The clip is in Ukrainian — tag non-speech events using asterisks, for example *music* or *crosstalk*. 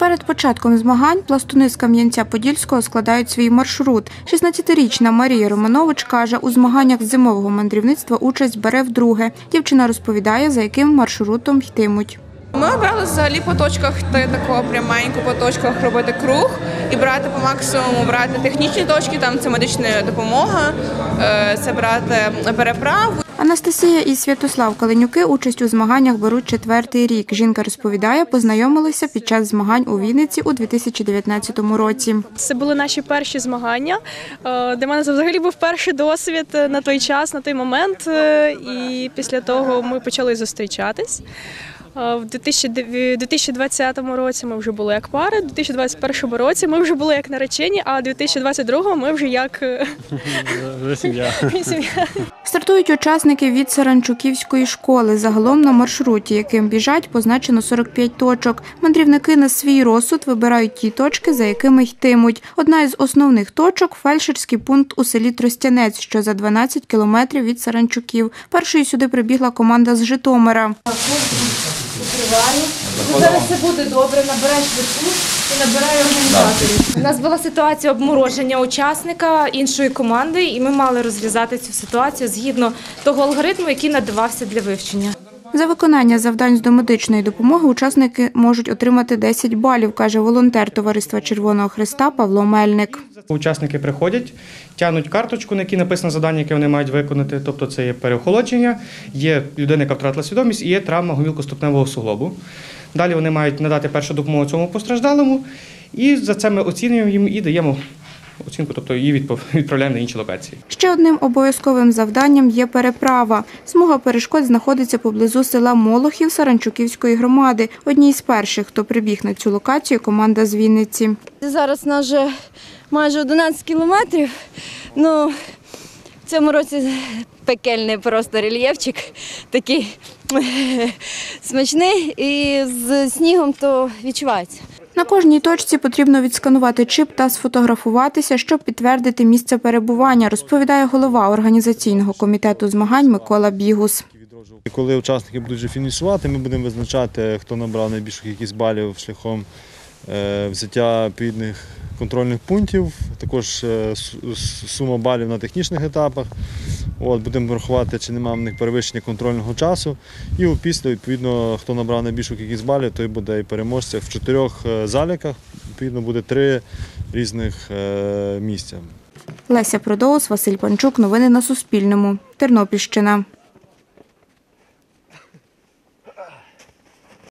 Перед початком змагань пластуни з Кам'янця-Подільського складають свій маршрут. 16-річна Марія Романович каже, у змаганнях з зимового мандрівництва участь бере вдруге. Дівчина розповідає, за яким маршрутом йтимуть. Ми обрали взагалі по точках йти такого пряменько по точках робити круг і брати по максимуму брати технічні точки, там це медична допомога, е, це брати переправу. Анастасія і Святослав Каленюки участь у змаганнях беруть четвертий рік. Жінка розповідає, познайомилися під час змагань у Вінниці у 2019 році. Це були наші перші змагання. Е, Для мене це взагалі був перший досвід е, на той час, на той момент. І після того ми почали зустрічатись. Е, В 2009 2020 році ми вже були як пари, у 2021 році ми вже були як наречені, а у 2022 ми вже як е, *laughs* сім'я. *laughs* сім'я. Стартують учасники від Саранчуківської школи. Загалом на маршруті, яким біжать, позначено 45 точок. Мандрівники на свій розсуд вибирають ті точки, за якими йтимуть. Одна із основних точок фельдшерський пункт у селі Тростянець, що за 12 кілометрів від Саранчуків. Першою сюди прибігла команда з Житомира. Зараз все буде добре, набирай швидку і набирай організаторів. У нас була ситуація обмороження учасника іншої команди, і ми мали розв'язати цю ситуацію згідно того алгоритму, який надавався для вивчення. За виконання завдань з домедичної допомоги учасники можуть отримати 10 балів, каже волонтер Товариства Червоного Христа Павло Мельник. Учасники приходять, тягнуть карточку, на якій написано завдання, яке вони мають виконати. Тобто це є переохолодження, є людина, яка втратила свідомість, і є травма гомілкоступневого суглобу. Далі вони мають надати першу допомогу цьому постраждалому, і за це ми оцінюємо їм і даємо оцінку, тобто її *laughs* відправляємо на інші локації. Ще одним обов'язковим завданням є переправа. Смуга перешкод знаходиться поблизу села Молохів Саранчуківської громади. Одній з перших, хто прибіг на цю локацію, команда з Вінниці. Зараз нас вже майже 11 кілометрів. Ну, в цьому році пекельний просто рельєфчик, такий *laughs* смачний і з снігом то відчувається. На кожній точці потрібно відсканувати чип та сфотографуватися, щоб підтвердити місце перебування, розповідає голова організаційного комітету змагань Микола Бігус. Коли учасники будуть вже фінішувати, ми будемо визначати, хто набрав найбільшу кількість балів шляхом е, взяття відповідних контрольних пунктів, також е, сума балів на технічних етапах. От, будемо рахувати, чи немає в них перевищення контрольного часу. І після, відповідно, хто набрав найбільшу кількість балів, той буде і переможцем. В чотирьох е, заліках відповідно буде три різних е, місця. Леся Продоус, Василь Панчук. Новини на Суспільному. Тернопільщина.